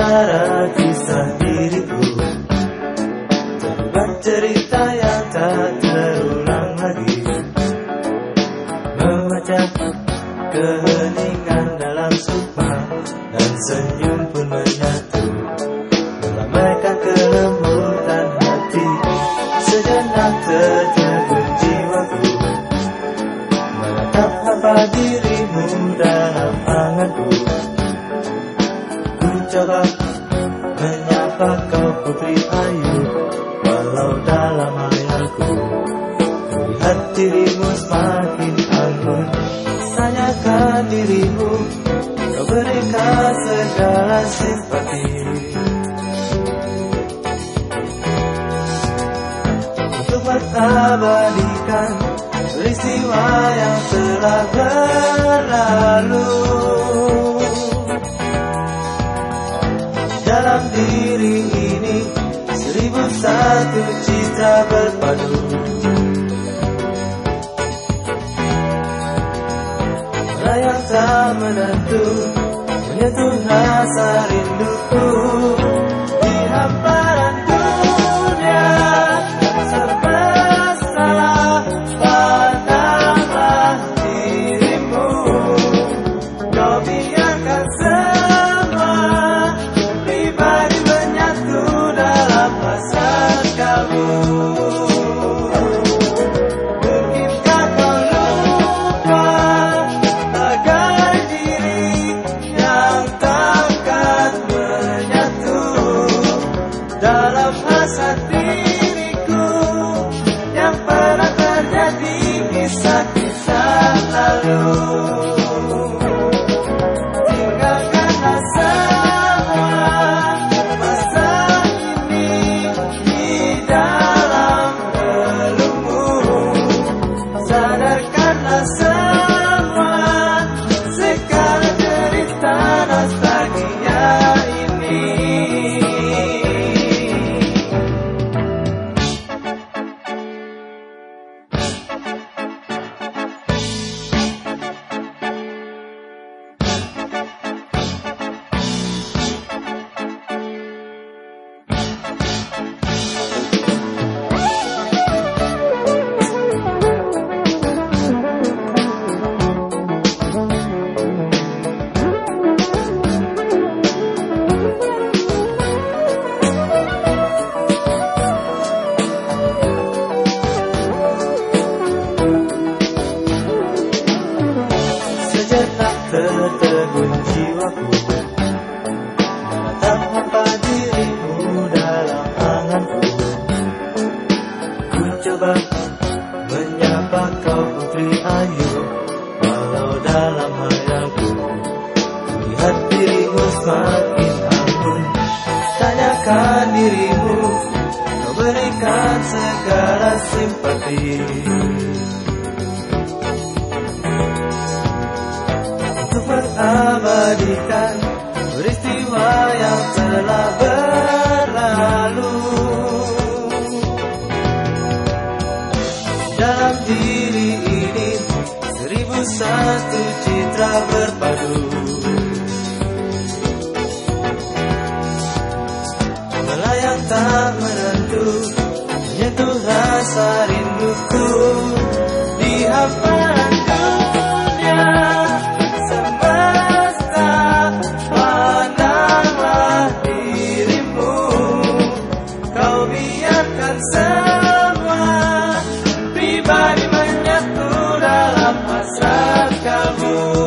antara kisah diriku. Terbuat cerita yang tak terulang lagi. Memacak keheningan dalam sumpah Dan senyum pun menyatu. Melamaikan kelembutan hati Sejenak terjaga jiwaku. Menatap apa diri Ku coba menyapa kau putri ayu Walau dalam hayalku Lihat dirimu semakin anggun. Tanyakan dirimu Kau berikan segala simpati. Untuk mengabadikan Peristiwa yang telah berlalu Dalam diri ini. Seribu satu cita berpadu simpati untuk mengabadikan peristiwa yang telah berlalu. Dalam diri ini seribu satu citra berpadu. Melayang tak menentu itu rasa rinduku di hafalan dunia semesta pandanglah dirimu. Kau biarkan semua pribadi menyatu dalam hasrat kamu.